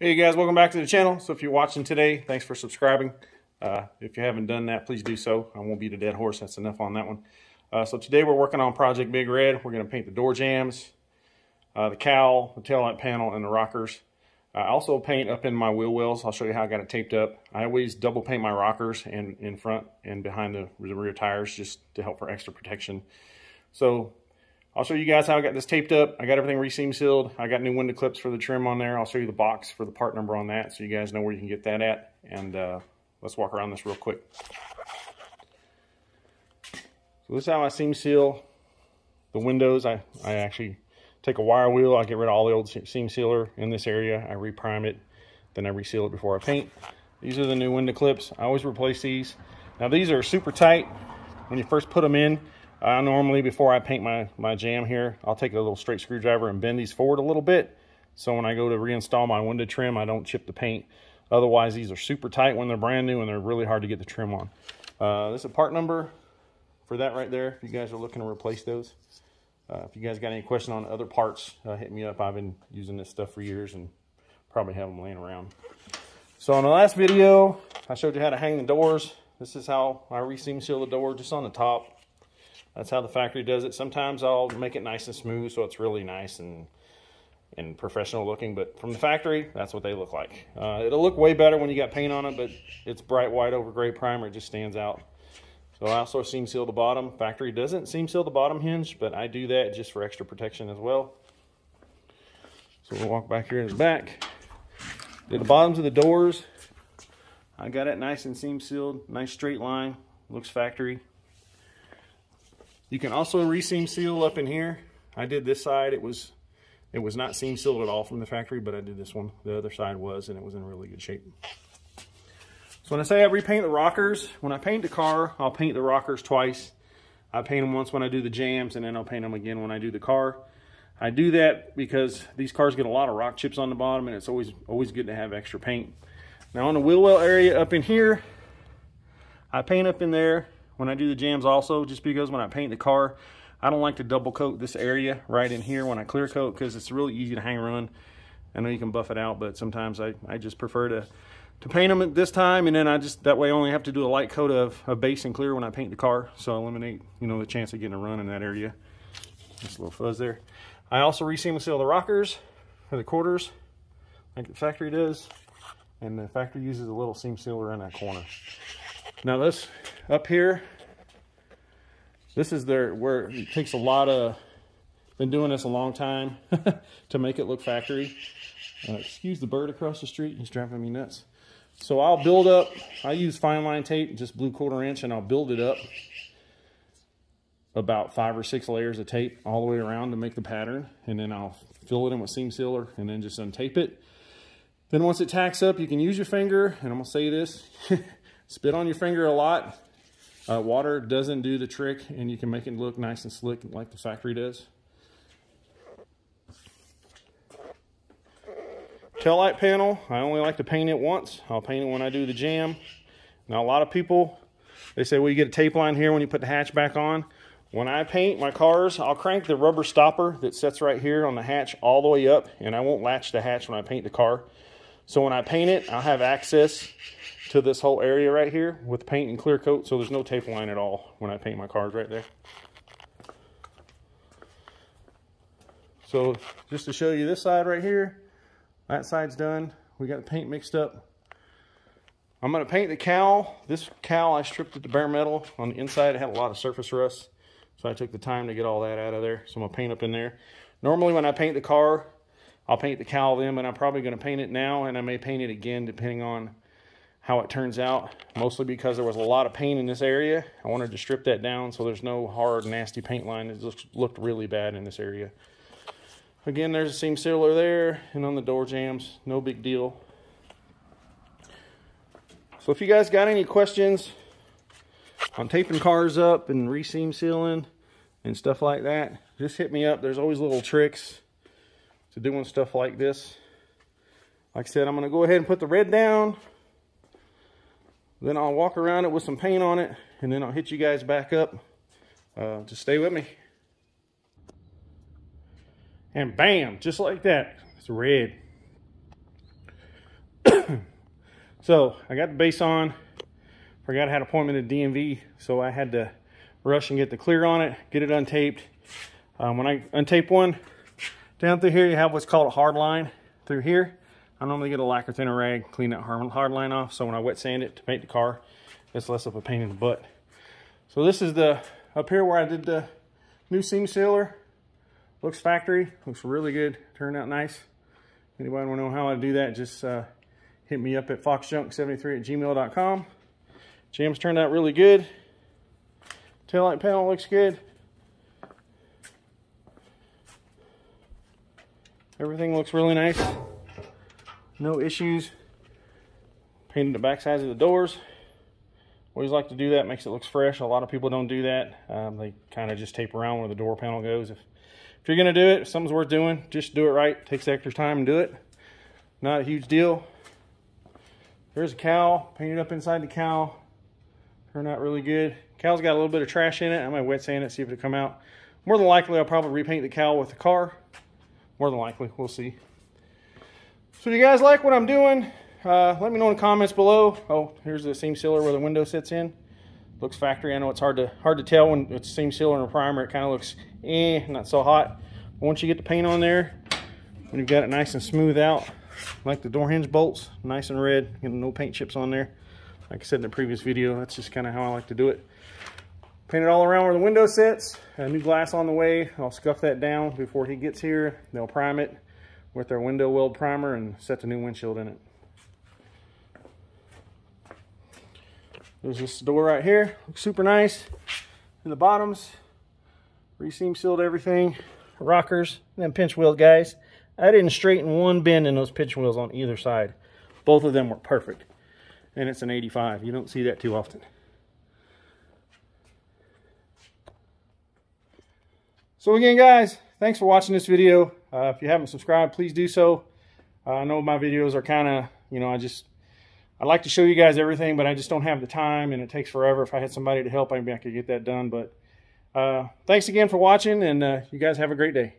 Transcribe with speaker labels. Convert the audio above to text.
Speaker 1: Hey guys, welcome back to the channel. So if you're watching today, thanks for subscribing. Uh, if you haven't done that, please do so. I won't beat a dead horse. That's enough on that one. Uh, so today we're working on Project Big Red. We're going to paint the door jambs, uh, the cowl, the tail light panel, and the rockers. I also paint up in my wheel wells. I'll show you how I got it taped up. I always double paint my rockers and in front and behind the rear tires just to help for extra protection. So I'll show you guys how I got this taped up. I got everything reseam sealed. I got new window clips for the trim on there. I'll show you the box for the part number on that so you guys know where you can get that at. And uh, let's walk around this real quick. So this is how I seam seal the windows. I, I actually take a wire wheel. I get rid of all the old seam sealer in this area. I reprime it. Then I reseal it before I paint. These are the new window clips. I always replace these. Now these are super tight. When you first put them in, I normally, before I paint my, my jamb here, I'll take a little straight screwdriver and bend these forward a little bit. So when I go to reinstall my window trim, I don't chip the paint. Otherwise, these are super tight when they're brand new and they're really hard to get the trim on. Uh, this is a part number for that right there, if you guys are looking to replace those. Uh, if you guys got any question on other parts, uh, hit me up. I've been using this stuff for years and probably have them laying around. So on the last video, I showed you how to hang the doors. This is how I reseam seal the door just on the top. That's how the factory does it. Sometimes I'll make it nice and smooth so it's really nice and and professional looking, but from the factory, that's what they look like. Uh, it'll look way better when you got paint on it, but it's bright white over gray primer. It just stands out. So I also seam seal the bottom. Factory doesn't seam seal the bottom hinge, but I do that just for extra protection as well. So we'll walk back here in the back. Did the bottoms of the doors. I got it nice and seam sealed, nice straight line. Looks factory. You can also reseam seal up in here. I did this side. It was it was not seam sealed at all from the factory, but I did this one. The other side was, and it was in really good shape. So when I say I repaint the rockers, when I paint the car, I'll paint the rockers twice. I paint them once when I do the jambs, and then I'll paint them again when I do the car. I do that because these cars get a lot of rock chips on the bottom, and it's always always good to have extra paint. Now on the wheel well area up in here, I paint up in there when I do the jambs also, just because when I paint the car, I don't like to double coat this area right in here when I clear coat because it's really easy to hang run. I know you can buff it out, but sometimes I, I just prefer to, to paint them at this time and then I just, that way I only have to do a light coat of, of base and clear when I paint the car. So I eliminate, you know, the chance of getting a run in that area. Just a little fuzz there. I also reseam seal the rockers for the quarters like the factory does. And the factory uses a little seam sealer in that corner. Now this up here, this is their where it takes a lot of, been doing this a long time to make it look factory. Uh, excuse the bird across the street, he's driving me nuts. So I'll build up, I use fine line tape, just blue quarter inch, and I'll build it up about five or six layers of tape all the way around to make the pattern. And then I'll fill it in with seam sealer and then just untape it. Then once it tacks up, you can use your finger, and I'm gonna say this, Spit on your finger a lot. Uh, water doesn't do the trick and you can make it look nice and slick like the factory does. Tail light panel, I only like to paint it once. I'll paint it when I do the jamb. Now a lot of people, they say, well you get a tape line here when you put the hatch back on. When I paint my cars, I'll crank the rubber stopper that sits right here on the hatch all the way up and I won't latch the hatch when I paint the car. So when I paint it, I'll have access to this whole area right here with paint and clear coat so there's no tape line at all when I paint my cars right there. So just to show you this side right here, that side's done. We got the paint mixed up. I'm gonna paint the cowl. This cowl I stripped it to bare metal. On the inside it had a lot of surface rust. So I took the time to get all that out of there. So I'm gonna paint up in there. Normally when I paint the car, I'll paint the cowl then, and I'm probably gonna paint it now and I may paint it again depending on how it turns out, mostly because there was a lot of paint in this area. I wanted to strip that down so there's no hard, nasty paint line. It looked really bad in this area. Again, there's a seam sealer there, and on the door jambs, no big deal. So if you guys got any questions on taping cars up and reseam sealing and stuff like that, just hit me up. There's always little tricks to doing stuff like this. Like I said, I'm to go ahead and put the red down. Then I'll walk around it with some paint on it, and then I'll hit you guys back up. Uh, just stay with me. And bam, just like that, it's red. so I got the base on. Forgot I had an appointment at DMV, so I had to rush and get the clear on it, get it untaped. Um, when I untape one, down through here you have what's called a hard line through here. I normally get a lacquer thinner rag, clean that hard line off, so when I wet sand it to paint the car, it's less of a pain in the butt. So this is the, up here where I did the new seam sealer. Looks factory, looks really good, turned out nice. Anybody want to know how I do that, just uh, hit me up at foxjunk73 at gmail.com. Jambs turned out really good. Taillight panel looks good. Everything looks really nice. No issues. Painted the back sides of the doors. Always like to do that, makes it look fresh. A lot of people don't do that. Um, they kind of just tape around where the door panel goes. If, if you're gonna do it, if something's worth doing, just do it right. Takes extra time and do it. Not a huge deal. There's a cowl, painted up inside the cowl. Turned out really good. Cowl's got a little bit of trash in it. I might wet sand it, see if it'll come out. More than likely, I'll probably repaint the cowl with the car. More than likely, we'll see. So if you guys like what I'm doing, uh, let me know in the comments below. Oh, here's the seam sealer where the window sits in. Looks factory. I know it's hard to hard to tell when it's seam sealer and a primer. It kind of looks eh, not so hot. But once you get the paint on there, when you've got it nice and smooth out, like the door hinge bolts, nice and red, getting no paint chips on there. Like I said in the previous video, that's just kind of how I like to do it. Paint it all around where the window sits. A new glass on the way. I'll scuff that down before he gets here. They'll prime it with their window weld primer and set the new windshield in it. There's this door right here, looks super nice. In the bottoms, reseam sealed everything. Rockers, and then pinch weld guys. I didn't straighten one bend in those pinch welds on either side. Both of them were perfect. And it's an 85. You don't see that too often. So again, guys, thanks for watching this video. Uh, if you haven't subscribed, please do so. Uh, I know my videos are kind of, you know, I just, I like to show you guys everything, but I just don't have the time and it takes forever. If I had somebody to help, maybe I could get that done. But uh, thanks again for watching and uh, you guys have a great day.